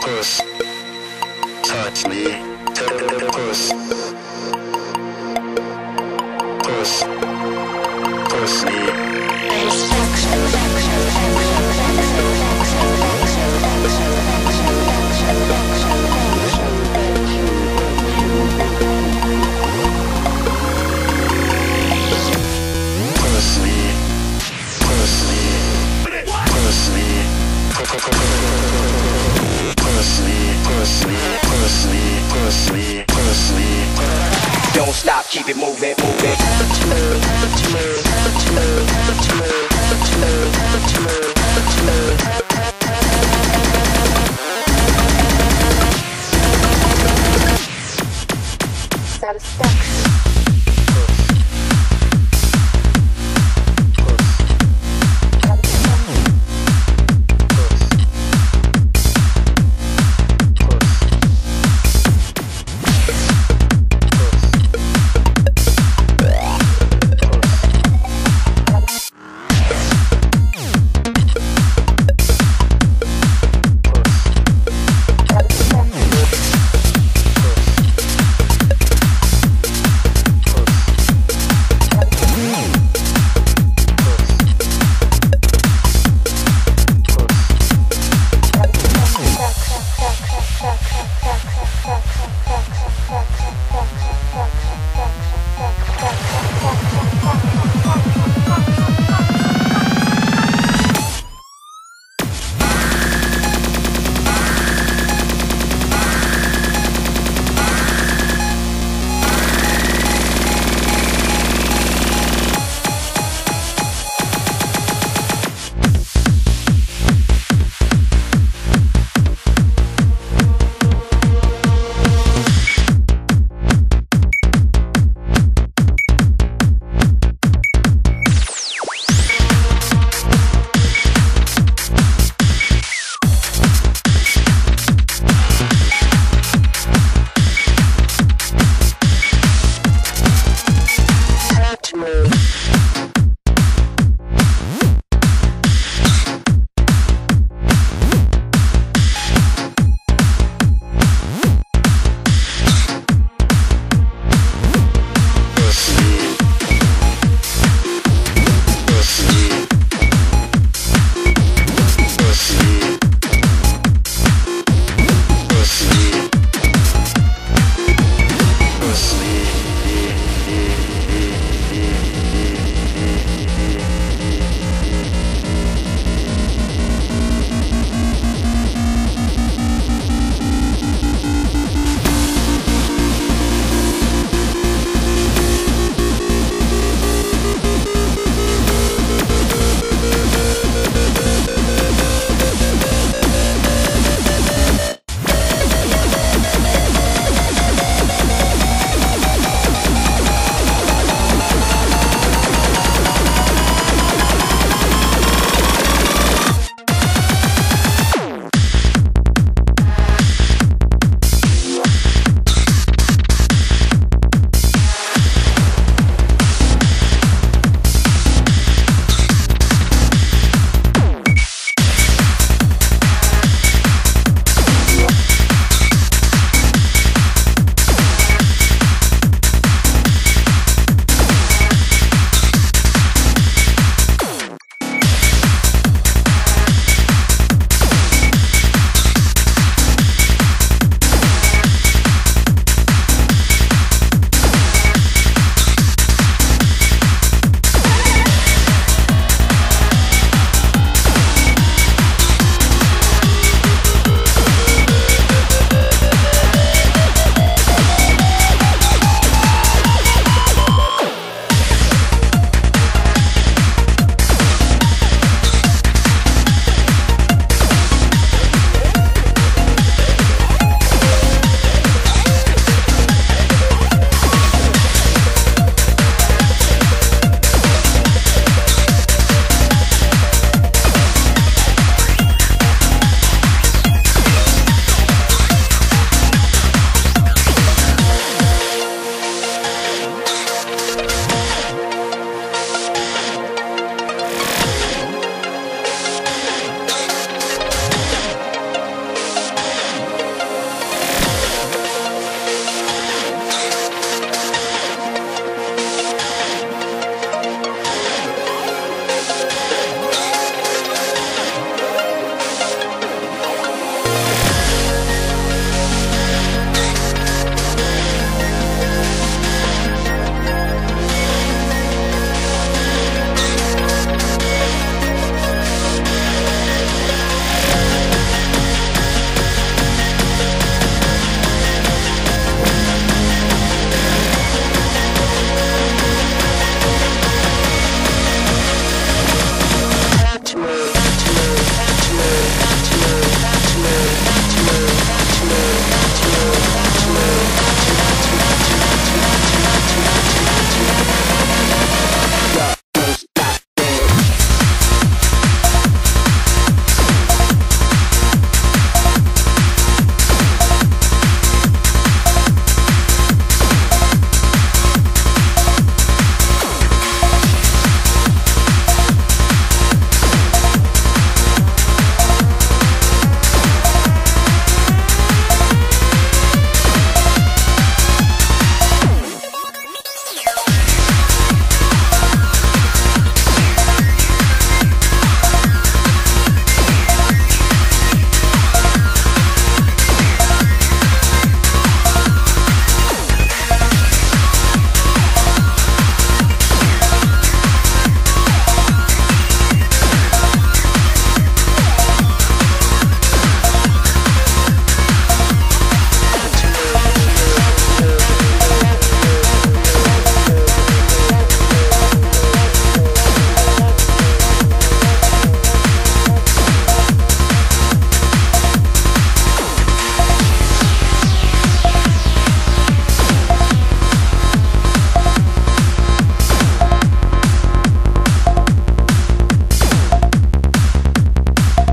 push, touch me, push, push, push me. Keep it moving, moving.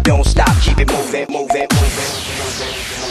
don't stop, keep it moving, moving, moving.